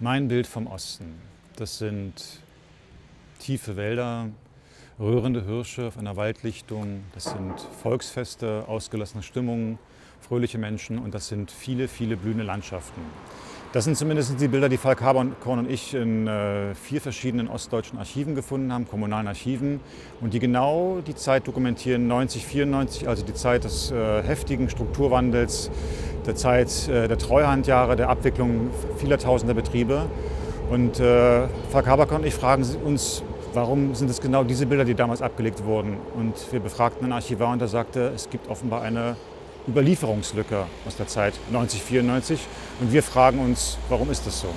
Mein Bild vom Osten, das sind tiefe Wälder, rührende Hirsche auf einer Waldlichtung, das sind Volksfeste, ausgelassene Stimmungen, fröhliche Menschen und das sind viele, viele blühende Landschaften. Das sind zumindest die Bilder, die Falk Haberkorn und ich in äh, vier verschiedenen ostdeutschen Archiven gefunden haben, kommunalen Archiven, und die genau die Zeit dokumentieren, 90, 94, also die Zeit des äh, heftigen Strukturwandels, der Zeit äh, der Treuhandjahre, der Abwicklung vieler tausender Betriebe. Und äh, Falk Haberkorn und ich fragen uns, warum sind es genau diese Bilder, die damals abgelegt wurden? Und wir befragten einen Archivar und der sagte, es gibt offenbar eine Überlieferungslücke aus der Zeit 1994. Und wir fragen uns, warum ist das so?